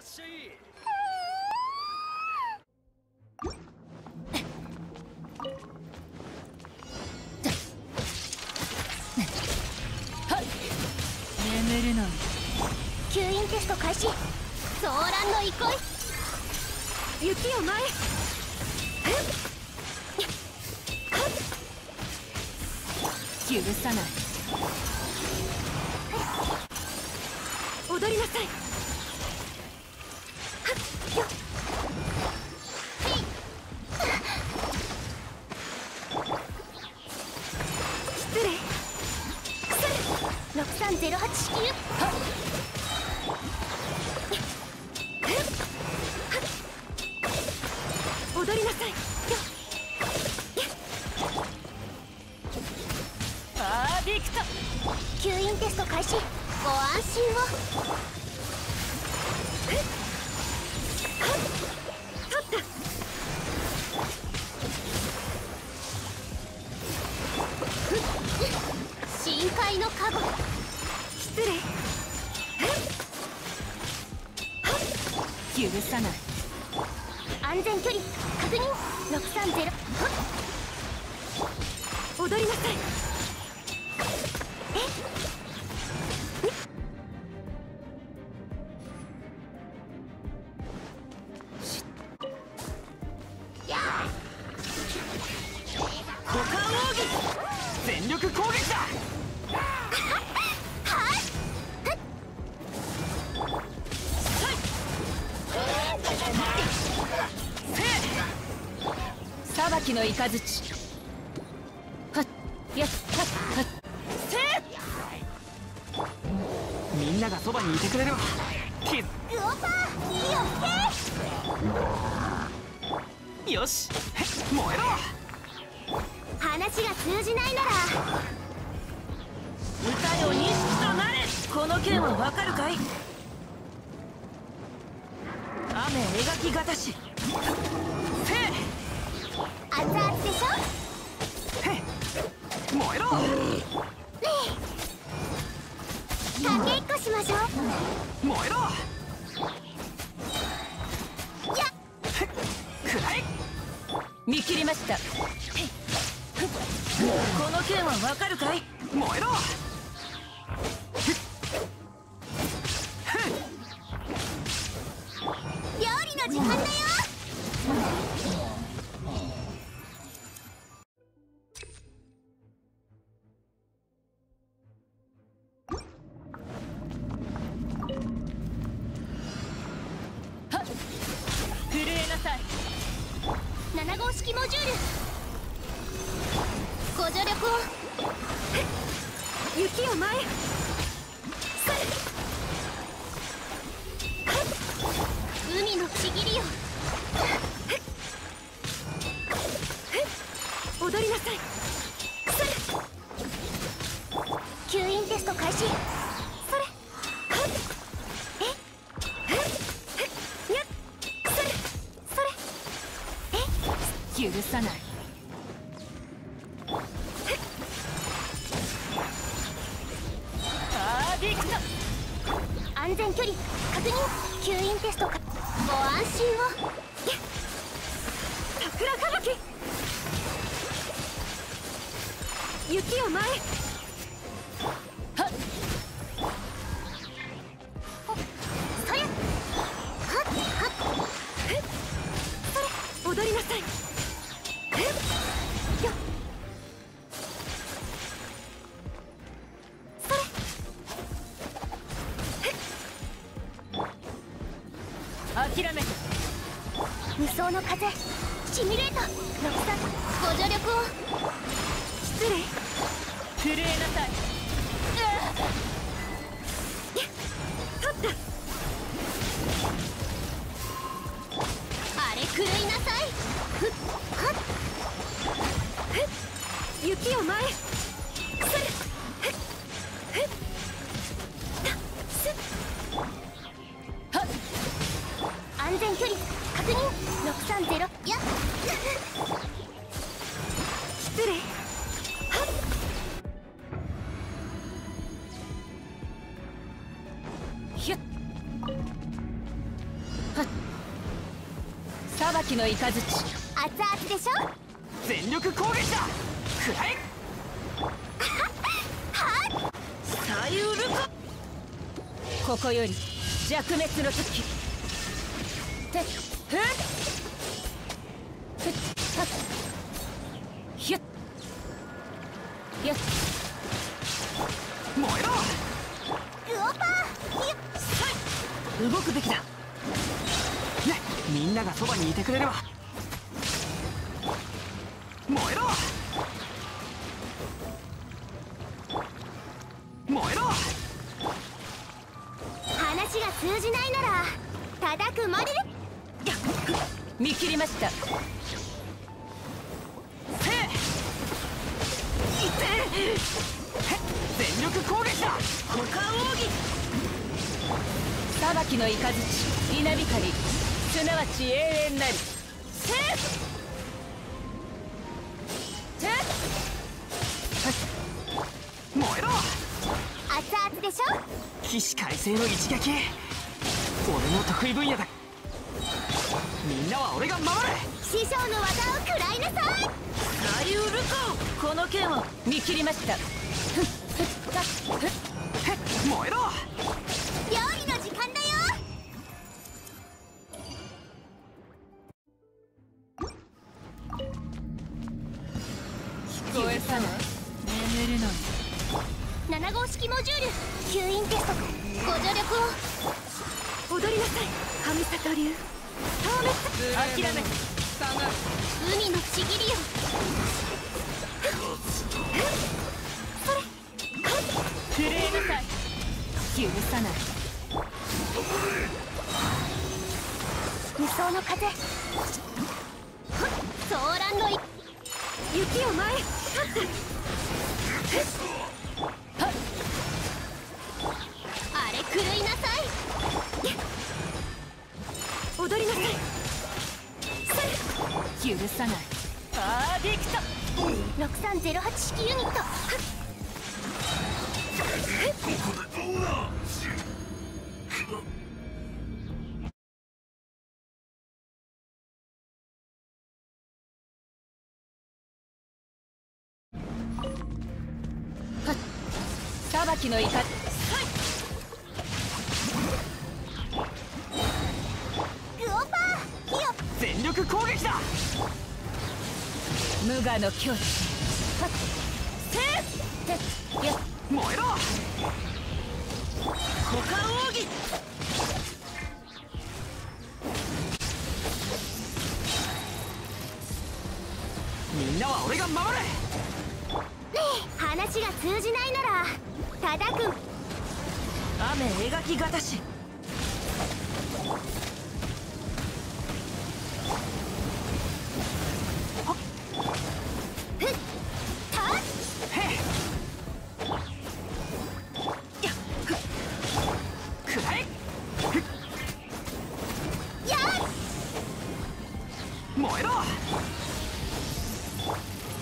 っしゃい。眠るの吸引テスト開始騒乱の憩い。雪を前許さない。踊りなさい失礼6308式よ踊りなさいパーディクト吸引テスト開始。ご安心を。深海のカゴ。失礼。許さない。安全距離。確認。630踊りなさい。え？っきの雷はっやっはっはっ。みんながそばにいてくれる。わキグオパーいいよよし燃えろ。話が通じないなら。歌よ錦となれ。この剣はわかるかい？雨描きがたしこの剣はわかるかい？燃えろ！料理の時間だよ！震えなさい。7号式モジュール。ご助力を雪を前海のちぎりよ踊りなさい吸引テスト開始それ許さないテストかご安心を。桜吹雪雪を前。無双の風。シミュレート63ご助力を。失礼。震えなさい。取った。あれ狂いなさい。ふっ。はっ。雪を前裁きの雷。熱々でしょ？全力攻撃だ！くらえさゆるか！ここより弱滅の時。てふっふっはっ。ひゅっ。やっ燃えろ！グオパー！ひゅ動くべきだそばにいてくれれば。燃えろ！燃えろ！話が通じないなら叩くまでで見切りました。せい！ってへ全力攻撃だ！股間奥義裁きの雷稲光すなわち永遠なり。せってっ燃えろ熱々でしょ？起死回生の一撃。俺の得意分野だ。みんなは俺が守る。師匠の技を食らいなさい。さゆるかこの剣を見切りました。ふっふっかふっ。へ燃えろ聞こえたな眠るのに7号式モジュール吸引テストご助力を踊りなさい。神里流諦め海の不思議りよ震えなさい。許さない。無双の風騒乱のい。雪を前あれ狂いなさい踊りなさい許さないパーディクト6308式ユニットの怒り。全力攻撃だ。無我の境地燃えろ。股間奥義。みんなは俺が守る。話が通じないなら叩く雨描きがたし。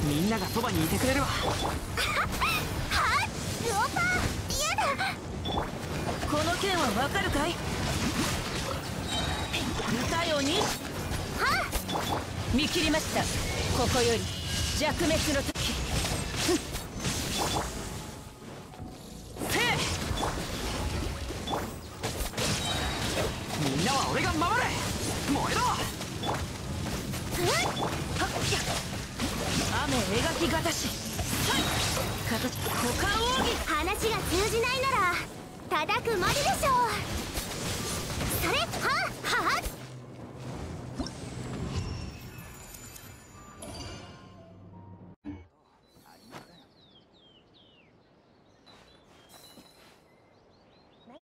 みんながそばにいてくれるわ この件はわかるかい？歌よに？は見切りました。ここより弱滅の時。叩くまででしょう。それ